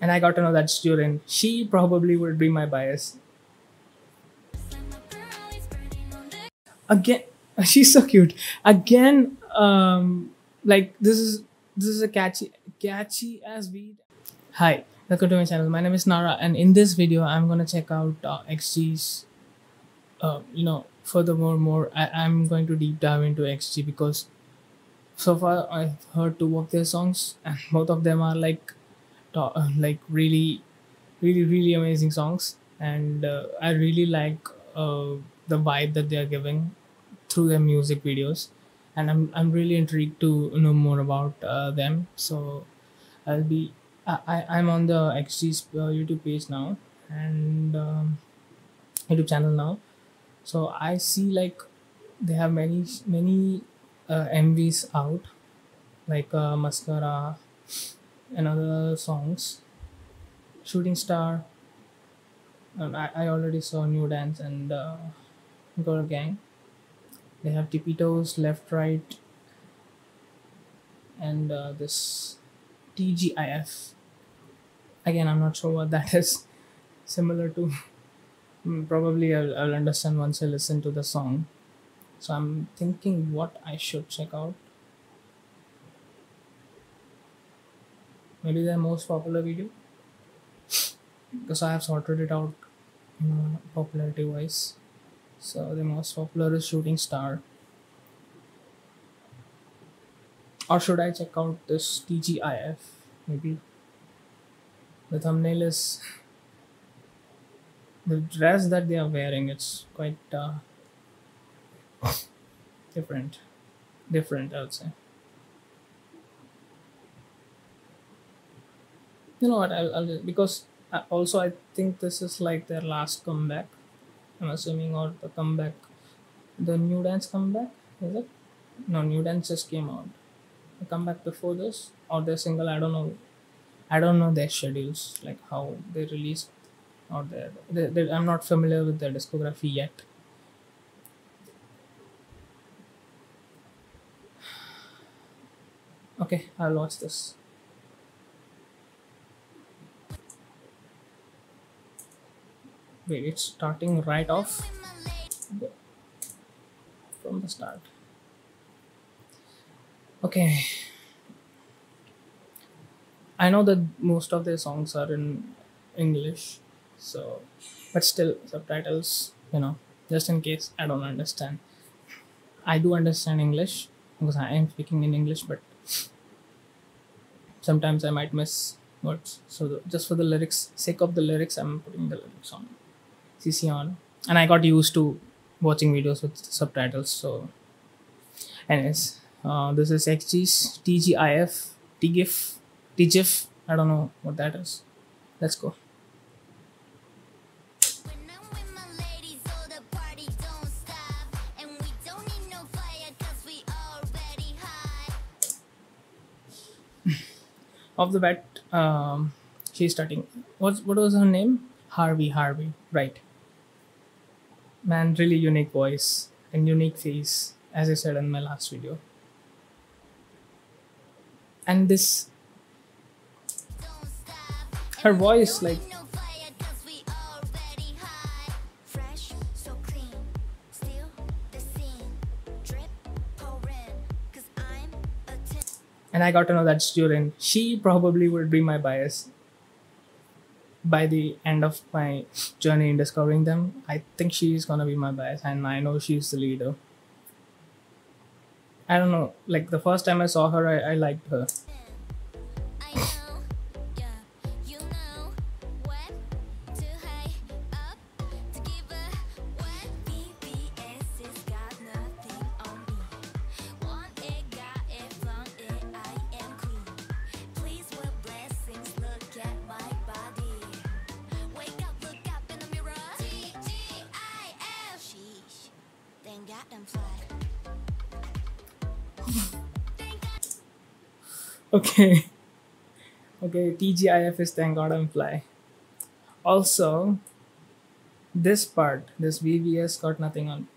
and I got to know that's Jurin, She probably would be my bias. Again, she's so cute. Again, um, like this is this is a catchy catchy as beat. Hi, welcome to my channel. My name is Nara, and in this video, I'm gonna check out uh, XG's. Uh, you know, furthermore, more I, I'm going to deep dive into XG because so far I've heard two of their songs, and both of them are like, like really, really, really amazing songs, and uh, I really like uh, the vibe that they are giving through their music videos, and I'm I'm really intrigued to know more about uh, them. So I'll be I, I I'm on the XG's uh, YouTube page now and um, YouTube channel now. So I see like they have many many uh, MVs out like uh, Mascara and other songs. Shooting Star. And I, I already saw New Dance and uh, Girl Gang. They have tippy toes Left Right, and uh, this TGIF. Again, I'm not sure what that is. Similar to. Mm, Probably I'll, I'll understand once I listen to the song. So I'm thinking what I should check out. Maybe their most popular video. Because I have sorted it out popularity wise. So the most popular is Shooting Star. Or should I check out this TGIF? Maybe. The thumbnail is the dress that they are wearing. It's quite uh, different. Different, I would say. You know what? I'll, I'll because uh, also I think this is like their last comeback. I'm assuming, or the comeback, the new dance comeback. Is it? No, new dance just came out. The comeback before this, or their single. I don't know. I don't know their schedules, like how they release, or their. They, they, I'm not familiar with their discography yet. Okay, I'll watch this. Wait, it's starting right off from the start. Okay. I know that most of their songs are in English, so but still subtitles, you know, just in case I don't understand. I do understand English because I am speaking in English, but sometimes I might miss words. So the, just for the lyrics, sake of the lyrics, I'm putting the lyrics on CC on, and I got used to watching videos with subtitles. So, anyways, uh, this is XG's TGIF, TGIF, TGIF. I don't know what that is. Let's go. Off the bat, um, she's starting. What what was her name? Harvey. Harvey. Right. Man, really unique voice and unique face, as I said in my last video. And this, her voice, like No fire, cause we already hot. Fresh, so clean. Still the scene. Drip, pouring. Cause I'm a 10. and I got to know that's Jurin. She probably would be my bias. By the end of my journey in discovering them, I think she's gonna be my bias, and I know she's the leader. I don't know, like the first time I saw her, I, I liked her. Okay. Okay, TGIF is thank God I'm fly. Also, this part, this VVS got nothing on.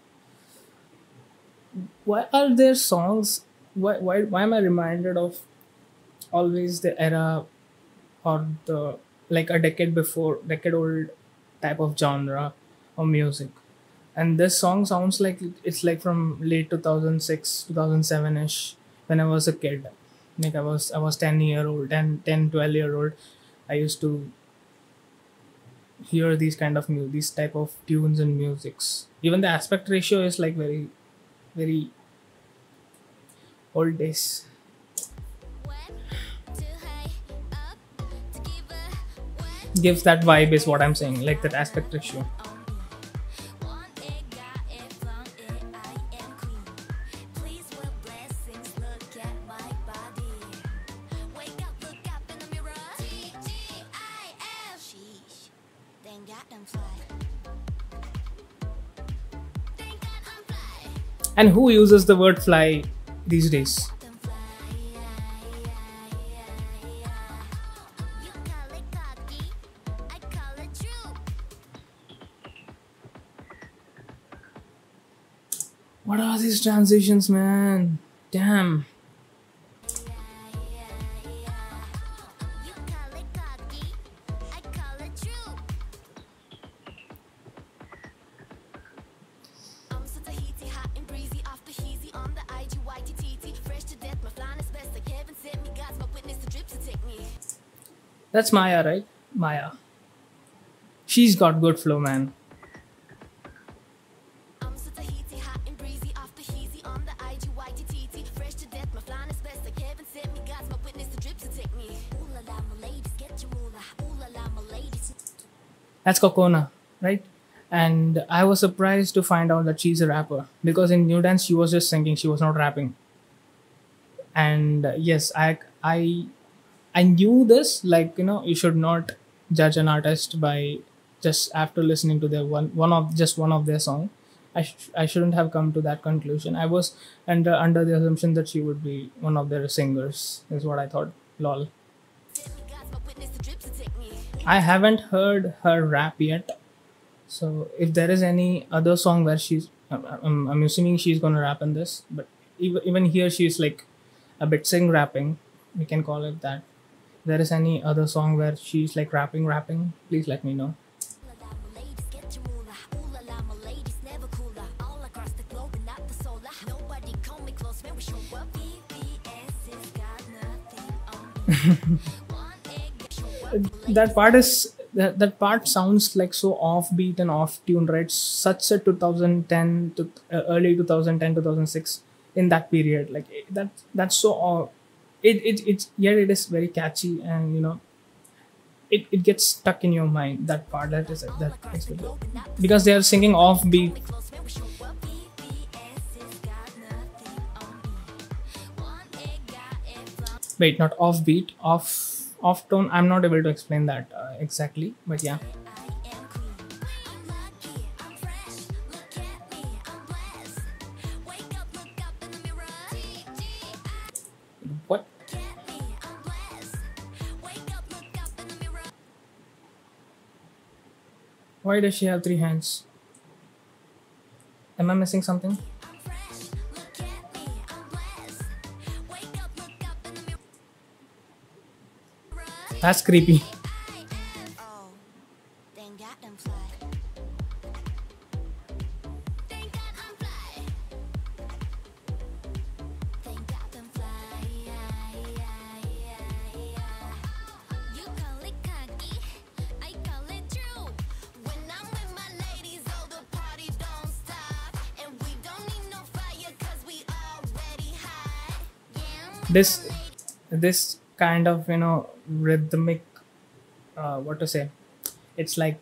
Why are there songs? Why, why, why am I reminded of always the era or the like a decade before, decade old type of genre of music. And this song sounds like it's like from late 2006, 2007 ish when I was a kid. Like I was, I was 10 year old, 10, 10 12 year old. I used to hear these kind of mu- these type of tunes and musics. Even the aspect ratio is like very, very old days. Gives that vibe is what I'm saying, like that aspect ratio. And who uses the word fly these days? What are these transitions, man? Damn. Ladies, right? Maya. She's got good flow, man. That's Cocona, right? And I was surprised to find out that she's a rapper because in New Dance she was just singing, she was not rapping. And yes, I I I knew this. Like you know, you should not judge an artist by just after listening to their one one of just one of their song. I sh- I shouldn't have come to that conclusion. I was under under the assumption that she would be one of their singers. Is what I thought. Lol. I haven't heard her rap yet. So if there is any other song where she's, I'm, I'm, I'm assuming she's gonna rap in this. But even even here she's like a bit sing rapping. We can call it that. There is any other song where she's like rapping, rapping. Please let me know. That part is that that part sounds like so offbeat and off tune, right? Such a 2010 to uh, early 2010 2006 in that period, like that that's so off. It it it's yet it is very catchy and you know it, it gets stuck in your mind that part that is that is because they are singing it, flaunt. wait not off beat off off tone. I'm not able to explain that uh, exactly but yeah why does she have three hands am i missing something I'm fresh. This this kind of you know rhythmic uh, what to say it's like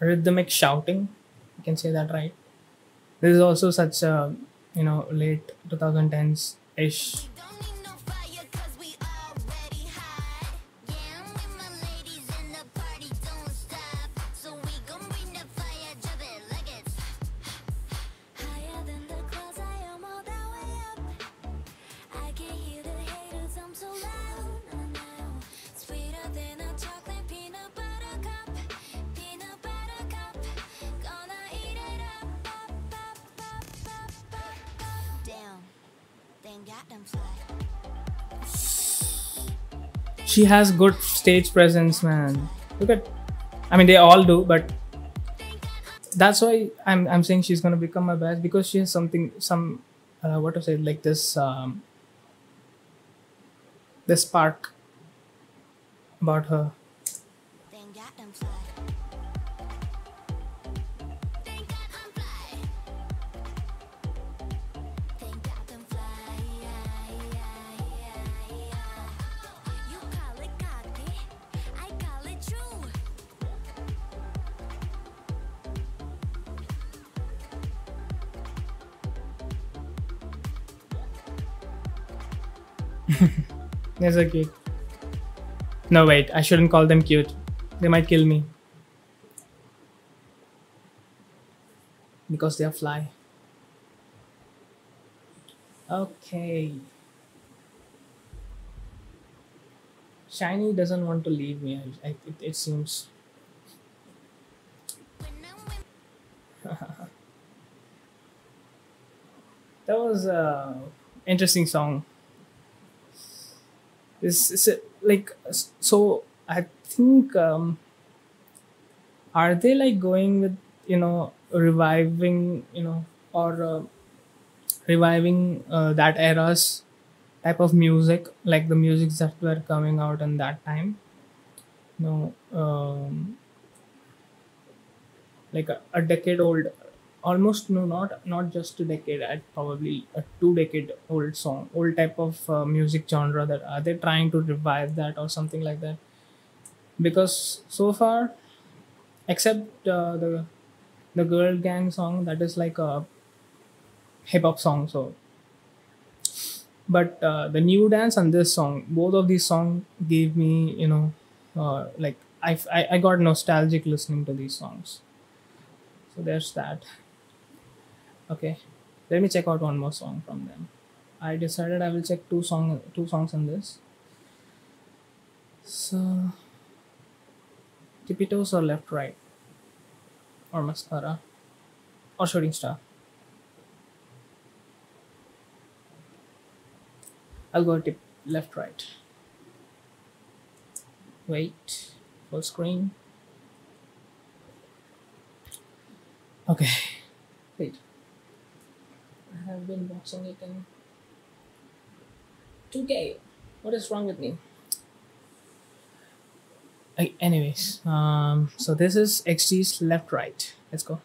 rhythmic shouting you can say that right? This is also such a you know late 2010s ish she has good stage presence, man. Look at, I mean, they all do, but that's why I'm I'm saying she's gonna become my best because she has something some uh, what to say like this um, this spark about her. They're so cute. No wait, I shouldn't call them cute. They might kill me because they are fly. Okay. Shiny doesn't want to leave me. I, I, it, it seems. That was a interesting song. This is a- like so. I think um, are they like going with you know reviving you know or uh, reviving uh, that era's type of music like the music that were coming out in that time. You know, um, like a, a decade old almost no not not just a decade at probably a two decade old song old type of uh, music genre that are they trying to revive that or something like that? Because so far except uh, the the girl gang song that is like a hip hop song so. But uh, the new dance and this song both of these songs gave me you know uh, like I, I i got nostalgic listening to these songs. So there's that okay. Let me check out one more song from them. I decided i will check two song two songs in this. So tippy toes or left right? Or mascara? Or shooting star? I'll go tip left right. Wait. Full screen. Okay I have been watching it in 2K. What is wrong with me? Anyways, um, so this is XG's left right. Let's go.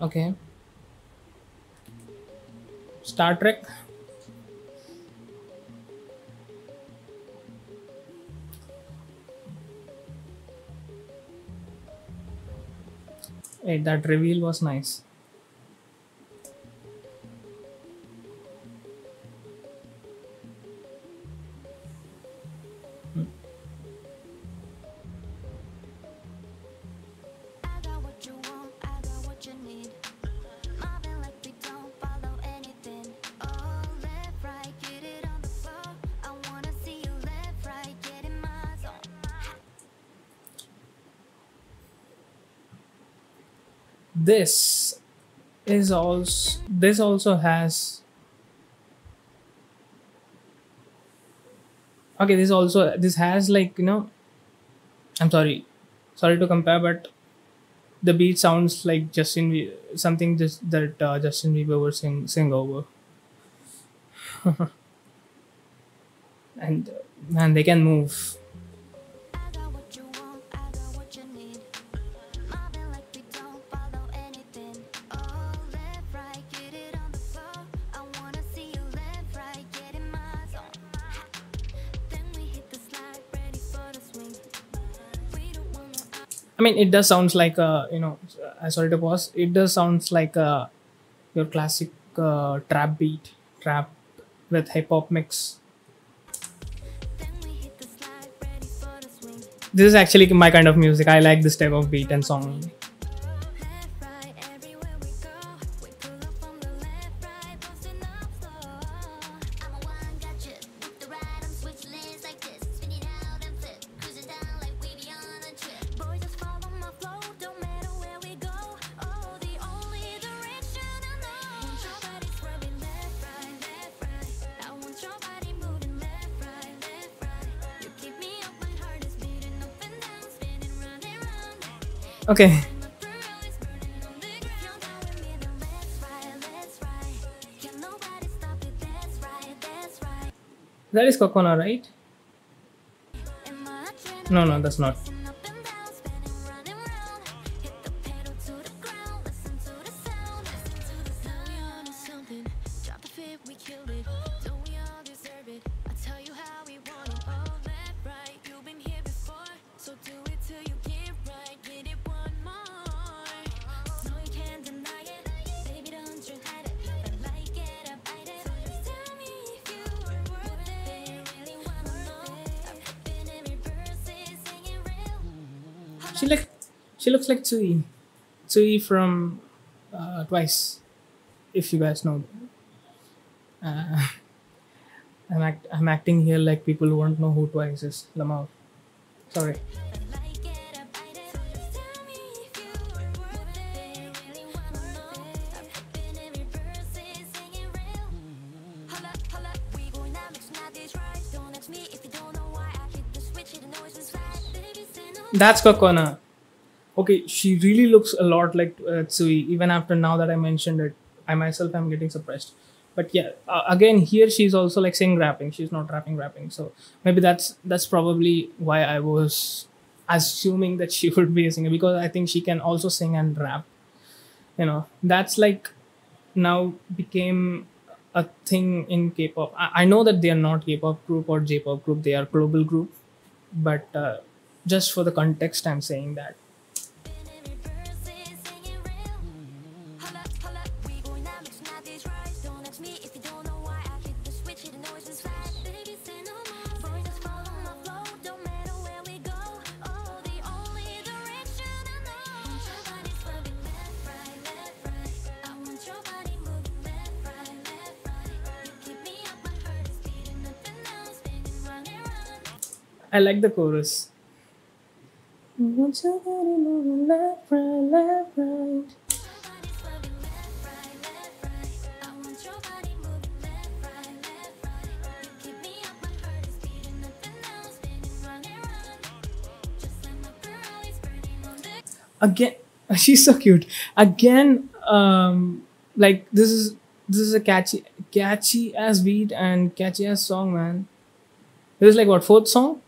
Okay. Star Trek. That reveal was nice. This is also this also has okay this also this has like you know i'm sorry sorry to compare but the beat sounds like justin something just that uh, justin bieber would sing sing over. And uh, man they can move I mean, it does sounds like a you know. I sorry to pause. It does sounds like a your classic uh, trap beat, trap with hip hop mix. This is actually my kind of music. I like this type of beat and song. Okay. That is Cocona, right? No, no, that's not. She like she looks like Tzuyu. Tzuyu from uh, Twice, if you guys know. Uh, I'm act- I'm acting here like people won't know who Twice is. Lamau. Sorry. That's Cocona. Okay, she really looks a lot like uh, Tzuyu. Even after now that I mentioned it, I myself am getting suppressed. But yeah, uh, again here she's also like sing rapping. She's not rapping rapping. So maybe that's that's probably why I was assuming that she would be a singer because I think she can also sing and rap. You know, that's like now became a thing in K-pop. I, I know that they are not K-pop group or J-pop group. They are global group. But uh, just for the context, I'm saying that. I like the chorus. Left, right, left, right. Again, she's so cute. Again, um, like this is this is a catchy, catchy as beat and catchy as song, man. This is like what fourth song.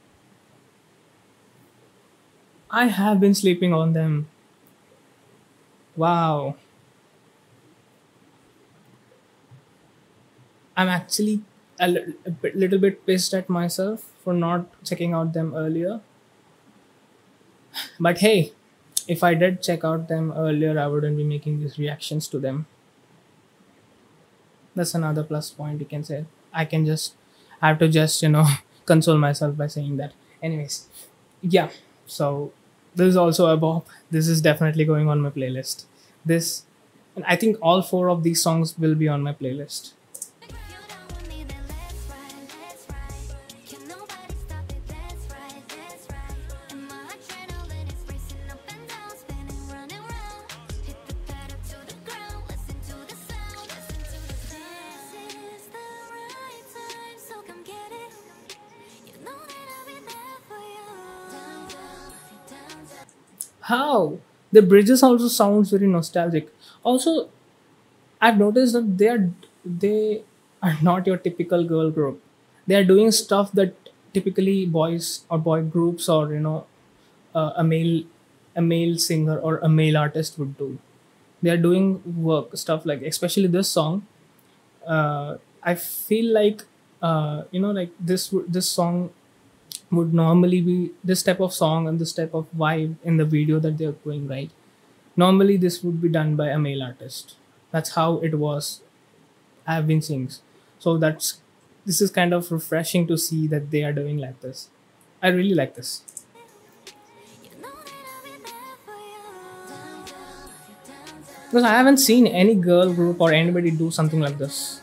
I have been sleeping on them. Wow. I'm actually a little bit pissed at myself for not checking out them earlier. But hey, if I did check out them earlier, I wouldn't be making these reactions to them. That's another plus point you can say. I can just I have to just, you know, console myself by saying that. Anyways, yeah. So this is also a bop. This is definitely going on my playlist. This and I think all four of these songs will be on my playlist. How the bridges also sounds very nostalgic. Also, I've noticed that they are they are not your typical girl group. They are doing stuff that typically boys or boy groups or you know uh, a male a male singer or a male artist would do. They are doing work stuff like especially this song. Uh, I feel like uh, you know like this this song would normally be this type of song and this type of vibe in the video that they're going right? Normally this would be done by a male artist. That's how it was. I've been seeing. So that's this is kind of refreshing to see that they are doing like this. I really like this. Because i haven't seen any girl group or anybody do something like this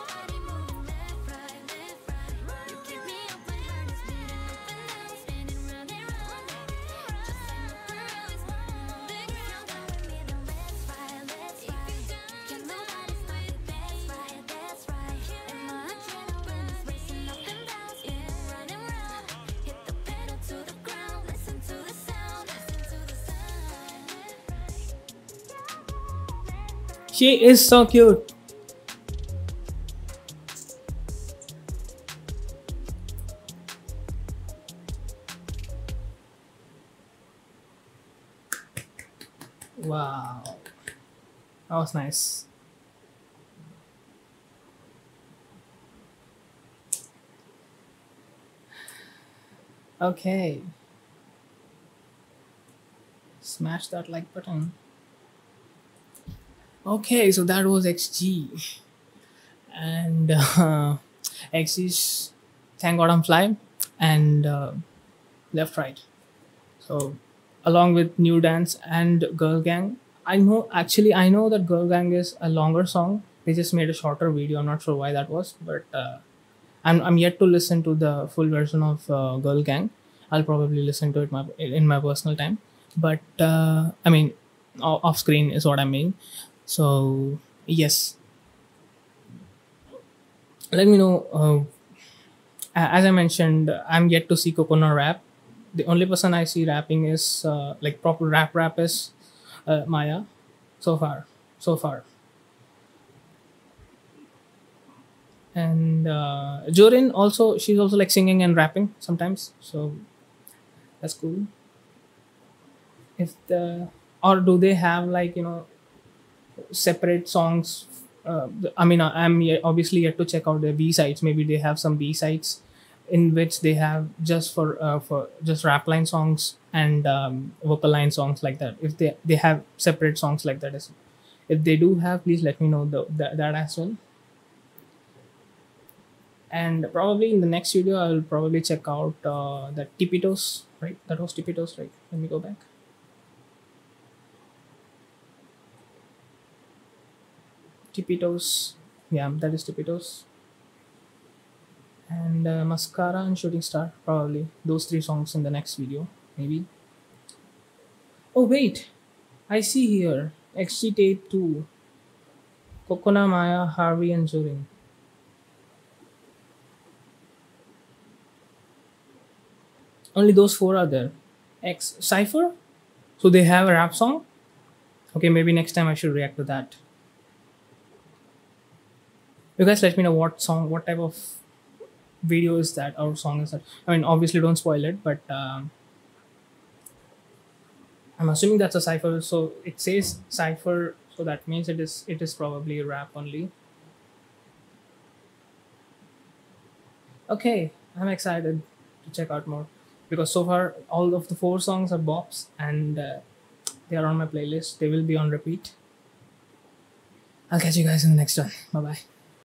She is so cute. Wow. That was nice. Okay. Smash that like button. Okay, so that was XG. And uh, is Thank God I'm flying and uh, Left Right. So, along with New Dance and Girl Gang, I know actually I know that Girl Gang is a longer song. They just made a shorter video. I'm not sure why that was, but uh, I'm I'm yet to listen to the full version of uh, Girl Gang. I'll probably listen to it my, in my personal time. But uh, I mean, off screen is what I mean. So yes, let me know. Uh, as I mentioned, I'm yet to see Cocona rap. The only person I see rapping is uh, like proper rap rap is uh, Maya. So far, so far. And uh, Jurin also, she's also like singing and rapping sometimes. So that's cool. If the or do they have like you know separate songs? Uh, I mean, I'm obviously yet to check out their B sides. Maybe they have some B sides in which they have just for uh, for just rap line songs and um, vocal line songs like that. If they they have separate songs like that, as if they do have, please let me know the, that that as well. And probably in the next video, I'll probably check out uh, the Tippy Toes. Right, that was Tippy Toes. Right. Let me go back. Tippy Toes. Yeah, that is Tippy Toes. And uh, Mascara and Shooting Star, probably. Those three songs in the next video, maybe. Oh, wait. I see here. XG Tape 2. Cocona, Maya, Harvey, and Jurin. Only those four are there. X Cypher? So they have a rap song? Okay, maybe next time I should react to that. You guys let me know what song, what type of video is that or song is that. I mean, obviously don't spoil it, but um, I'm assuming that's a cipher. So it says cipher, so that means it is it is probably rap only. Okay, I'm excited to check out more because so far all of the four songs are bops and uh, they are on my playlist. They will be on repeat. I'll catch you guys in the next one. Bye bye.